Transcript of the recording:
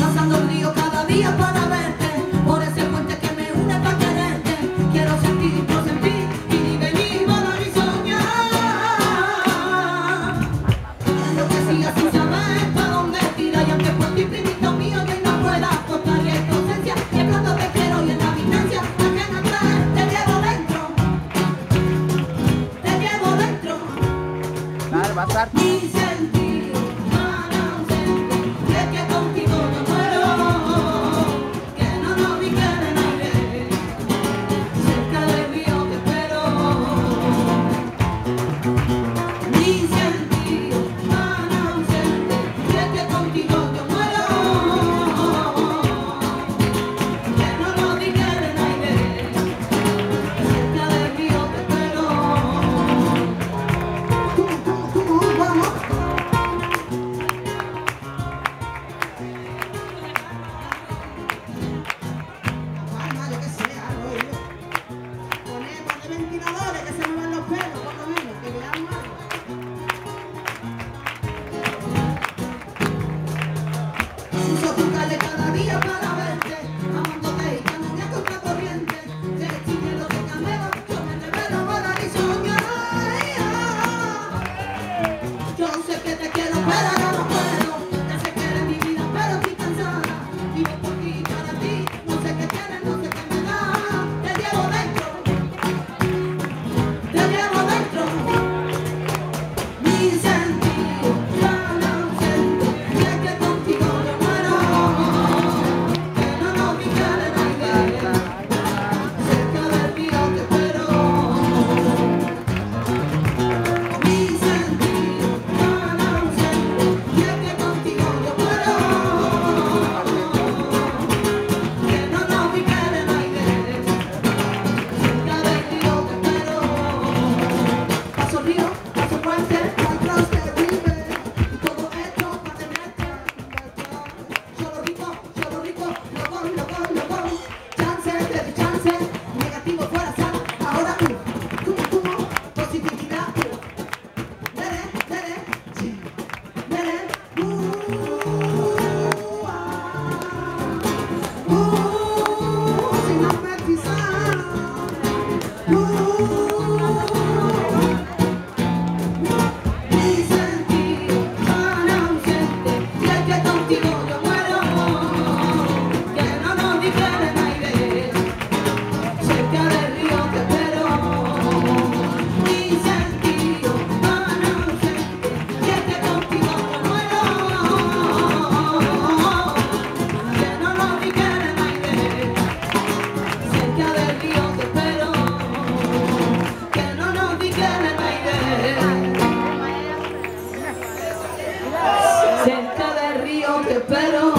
Pasando el río cada día para pasar better.